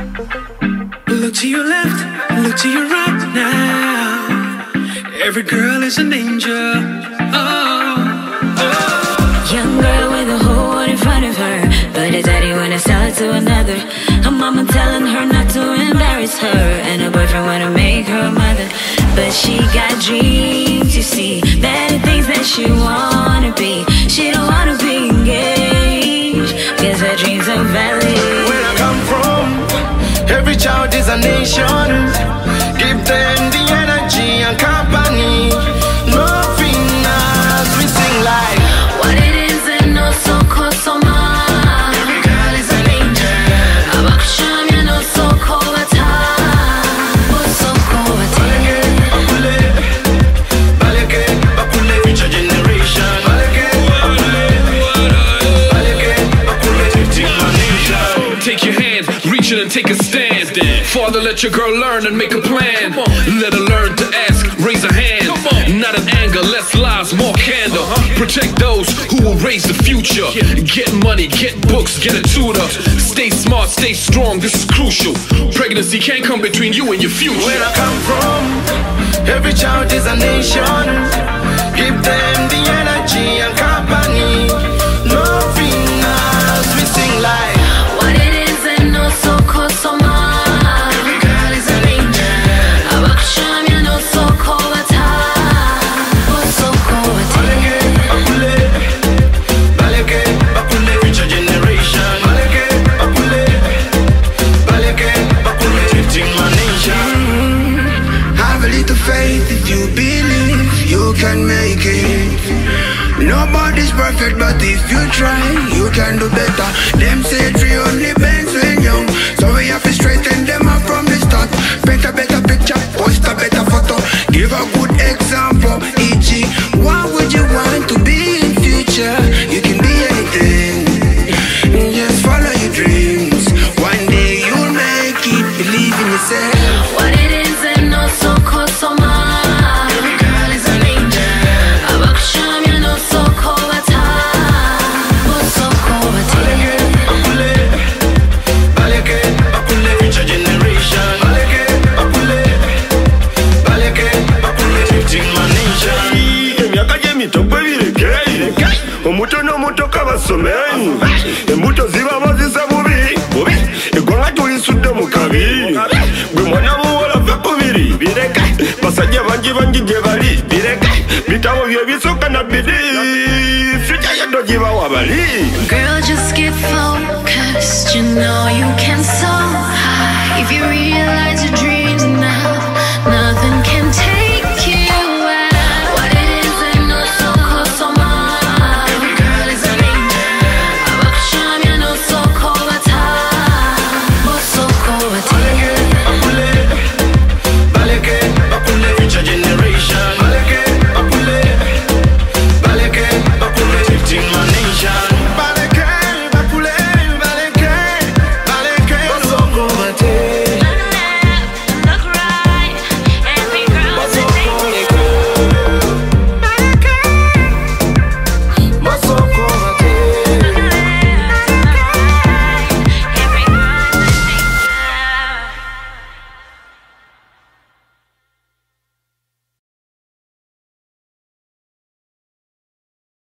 Look to your left, look to your right now. Every girl is an angel. Oh, oh. Young girl with a whole world in front of her. But her daddy wanna sell it to another. Her mama telling her not to embarrass her. And her boyfriend wanna make her a mother. But she got dreams, a nation. Give them the energy and company. Nothing as we sing like. What it is and no so cold so much. Every girl is an angel. Abaksham you know so cold at oh, so cold at Bakule, baleke, bakule, future generation. Baleke, bakule, baleke, bakule, lifting my nation. Take your hand, reach it and take a stand. Father, let your girl learn and make a plan. Let her learn to ask, raise a hand. Not in anger, less lies, more candor. Uh-huh. Protect those who will raise the future. Get money, get books, get a tutor. Stay smart, stay strong, this is crucial. Pregnancy can't come between you and your future. Where. I come from, every child is a nation. Give them the faith if you believe you can make it. Nobody's perfect, but if you try, you can do better. Them say tree only omuto n'omutoka basomeni embuto ziba bazisa bubi eggwanga tulisudde mu kabi. Gwe mwana muwola ve kubiri bireke basajja bangi bangi gye bali bireke bitabo bye bisooka na bidi fyuca yaddo gibawa bali. Girl, just get focused. You know you can so high. If you realize your dream.